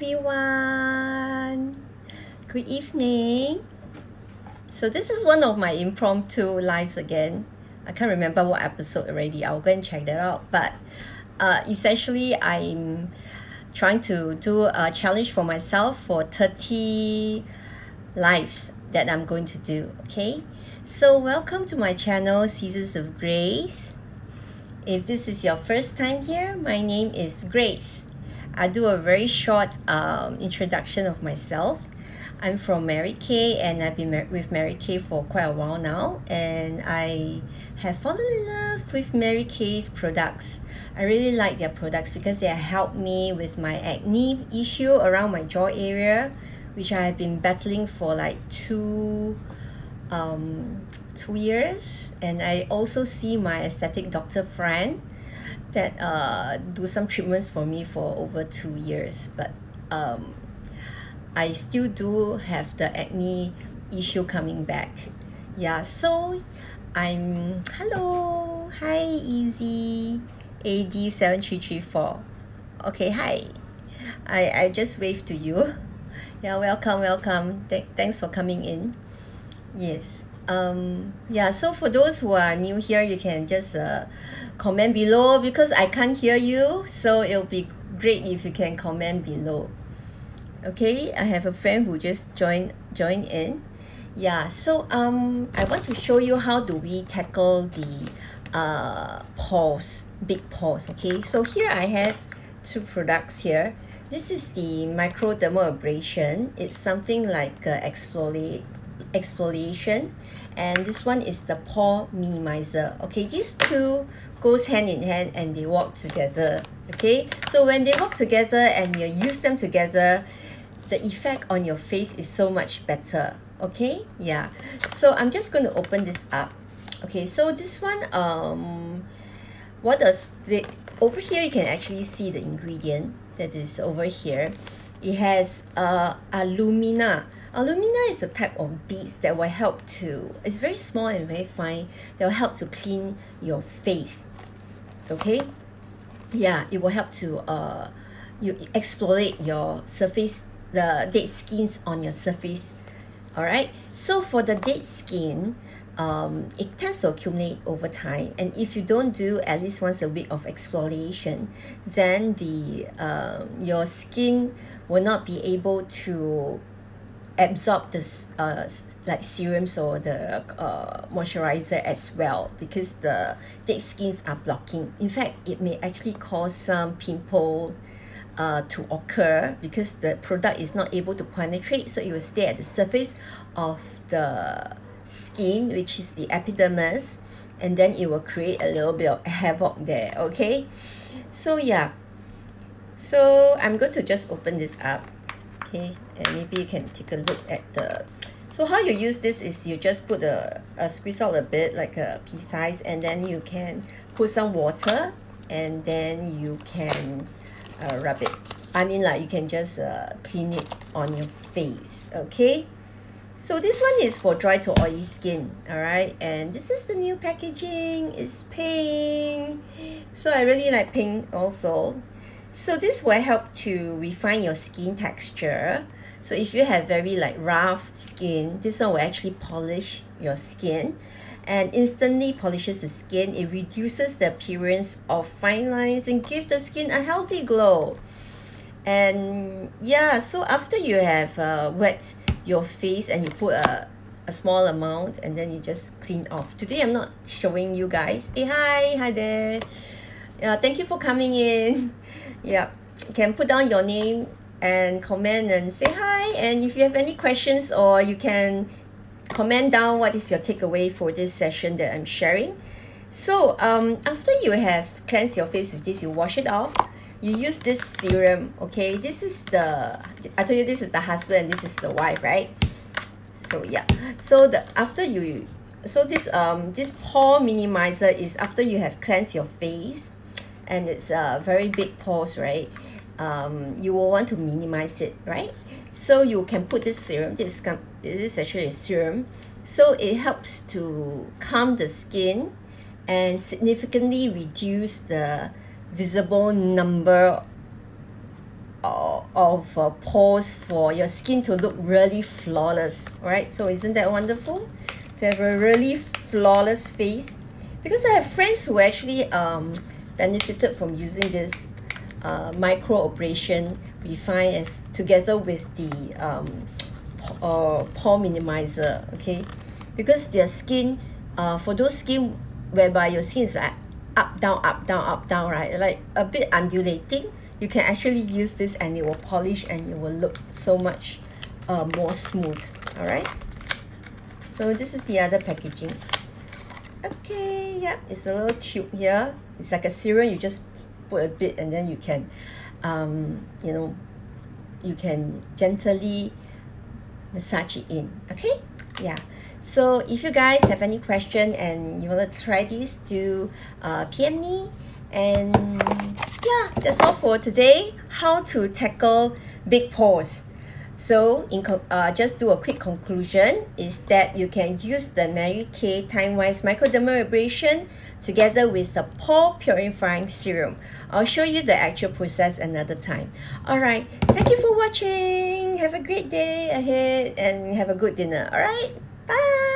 everyone. Good evening. So this is one of my impromptu lives again. I can't remember what episode already. I'll go and check that out. But uh, essentially, I'm trying to do a challenge for myself for 30 lives that I'm going to do. Okay. So welcome to my channel, Seasons of Grace. If this is your first time here, my name is Grace. I do a very short um, introduction of myself. I'm from Mary Kay and I've been with Mary Kay for quite a while now and I have fallen in love with Mary Kay's products. I really like their products because they help me with my acne issue around my jaw area which I have been battling for like two um, two years and I also see my aesthetic doctor friend that uh do some treatments for me for over two years but um I still do have the acne issue coming back. Yeah so I'm hello hi easy AD seven three three four. Okay hi. I I just waved to you. Yeah welcome welcome. Th- thanks for coming in. Yes um yeah so for those who are new here you can just uh comment below because I can't hear you. So it'll be great if you can comment below. Okay I have a friend who just joined joined in. Yeah so um I want to show you how do we tackle the uh pores big pores okay? So here I have two products here. This is the microdermabrasion. It's something like uh, exfoliate exfoliation and this one is the pore minimizer. Okay these two goes hand in hand and they walk together. Okay so when they work together and you use them together the effect on your face is so much better. Okay yeah. So i'm just going to open this up. Okay so this one um what does the over here you can actually see the ingredient that is over here. It has uh alumina alumina is a type of beads that will help to it's very small and very fine that will help to clean your face okay? Yeah it will help to uh you exfoliate your surface the dead skins on your surface all right so for the dead skin um, it tends to accumulate over time and if you don't do at least once a week of exfoliation then the um, your skin will not be able to absorb this uh like serums or the uh moisturizer as well because the dead skins are blocking. In fact it may actually cause some pimple uh to occur because the product is not able to penetrate so it will stay at the surface of the skin which is the epidermis and then it will create a little bit of havoc there okay? So yeah. So I'm going to just open this up okay and maybe you can take a look at the so how you use this is you just put a, a squeeze out a bit like a pea size and then you can put some water and then you can uh, rub it. I mean like you can just uh, clean it on your face okay? So this one is for dry to oily skin all right and this is the new packaging it's pink. So I really like pink also so this will help to refine your skin texture. So if you have very like rough skin this one will actually polish your skin and instantly polishes the skin. It reduces the appearance of fine lines and give the skin a healthy glow. And yeah so after you have uh, wet your face and you put a a small amount and then you just clean off. Today I'm not showing you guys. Hey hi. Hi there. Yeah thank you for coming in yeah can put down your name and comment and say hi. And if you have any questions or you can comment down what is your takeaway for this session that I'm sharing. So um after you have cleansed your face with this you wash it off you use this serum okay? This is the I told you this is the husband and this is the wife right? So yeah. So the after you so this um this pore minimizer is after you have cleansed your face and it's a very big pores right? Um you will want to minimize it right? So you can put this serum this this is actually a serum. So it helps to calm the skin and significantly reduce the visible number uh, of uh, pores for your skin to look really flawless right? so isn't that wonderful? To have a really flawless face. Because I have friends who actually um, benefited from using this uh, microdermabrasion refine as together with the um, uh, pore minimizer okay? Because their skin uh, for those skin whereby your skin is like up down up down up down right? Like a bit undulating you can actually use this and it will polish and it will look so much uh, more smooth all right so this is the other packaging okay yeah it's a little tube here. It's like a serum you just put a bit and then you can um, you know you can gently massage it in okay? Yeah so if you guys have any question and you want to try this do uh, PM me. And yeah that's all for today. How to tackle big pores so in uh, just do a quick conclusion is that you can use the Mary Kay Time Wise Microdermabrasion together with the pore purifying serum. I'll show you the actual process another time. Alright, thank you for watching. Have a great day ahead and have a good dinner. Alright, bye.